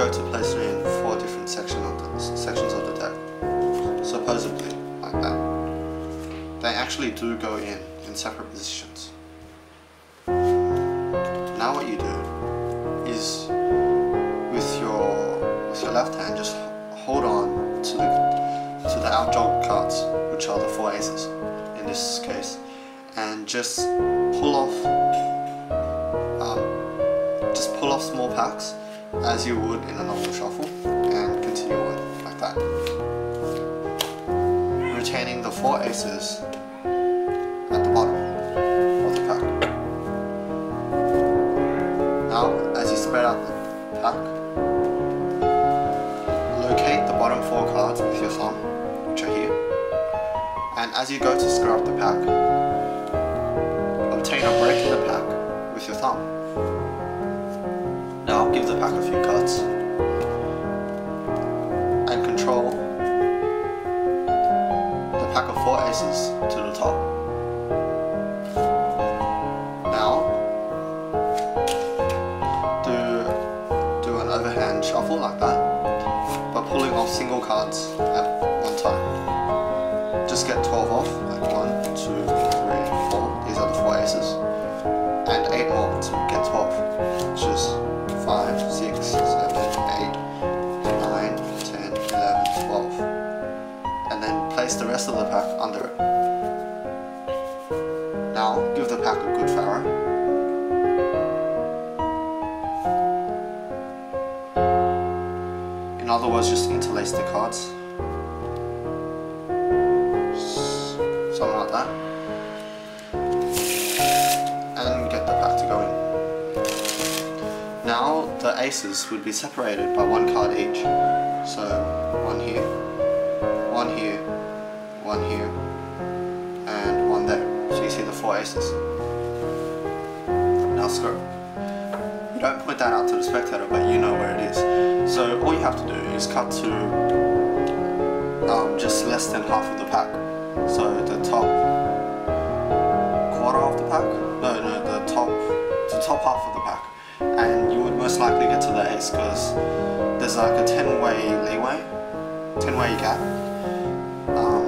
go to place them in four different section of the, sections of the deck. Supposedly, like that. They actually do go in in separate positions. Now what you do is with your with your left hand just hold on to the to the outjog cards, which are the four aces in this case, and just pull off um, just pull off small packs as you would in a normal shuffle and continue on like that. Retaining the four aces at the bottom of the pack. Now, as you spread out the pack, locate the bottom four cards with your thumb, which are here. And as you go to up the pack, obtain a break in the pack with your thumb. Give the pack a few cuts and control the pack of four aces to the top. Now do do an overhand shuffle like that, but pulling off single cards at one time. Just get 12 off, like 1, 4 to get off. Just five, six, seven, eight, nine, ten, eleven, twelve, And then place the rest of the pack under it. Now give the pack a good faro. In other words, just interlace the cards Now the aces would be separated by one card each. So one here, one here, one here, and one there. So you see the four aces. Now screw. You don't point that out to the spectator, but you know where it is. So all you have to do is cut to um, just less than half of the pack. So the top quarter of the pack? No, no, the top, the top half of the pack. Most likely get to the ace because there's like a 10 way leeway, 10 way gap um,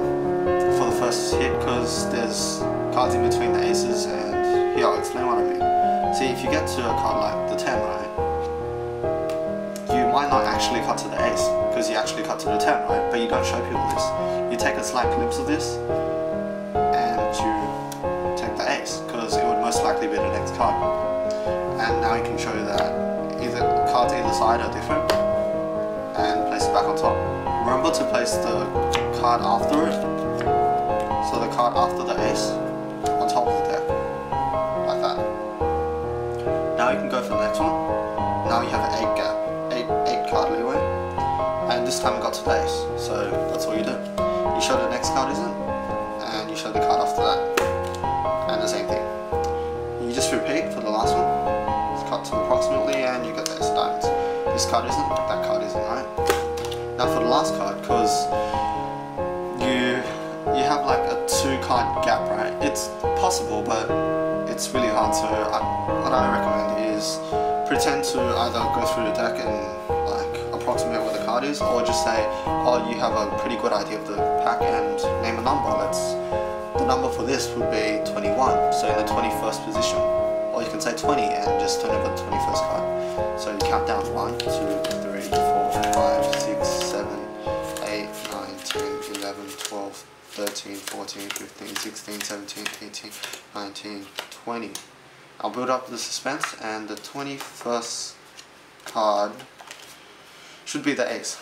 for the first hit because there's cards in between the aces and here I'll explain what I mean. See, if you get to a card like the 10, right, you might not actually cut to the ace because you actually cut to the 10, right, but you don't show people this. You take a slight glimpse of this and you take the ace because it would most likely be the next card. And now you can show you that side are different and place it back on top. Remember to place the card after it, so the card after the ace on top of the deck, like that. Now you can go for the next one. Now you have an 8 gap, 8, eight card leeway. And this time it got to the ace, so that's all you do. You show the next card isn't, and you show the card after that. And the same thing. You just repeat for the last one. It's cut to approximately and you get This card isn't, that card isn't, right? Now for the last card, because you you have like a two card gap, right? It's possible, but it's really hard. So I, what I recommend is pretend to either go through the deck and like approximate where the card is, or just say, oh, you have a pretty good idea of the pack and name a number. Let's the number for this would be 21, so in the 21st position. You can say 20 and just turn over the 21st card. So you count down 1, 2, 3, 4, 5, 6, 7, 8, 9, 10, 11, 12, 13, 14, 15, 16, 17, 18, 19, 20. I'll build up the suspense and the 21st card should be the ace.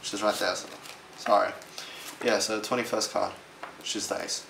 Which is right there, so sorry. Yeah, so the 21st card, which is the ace.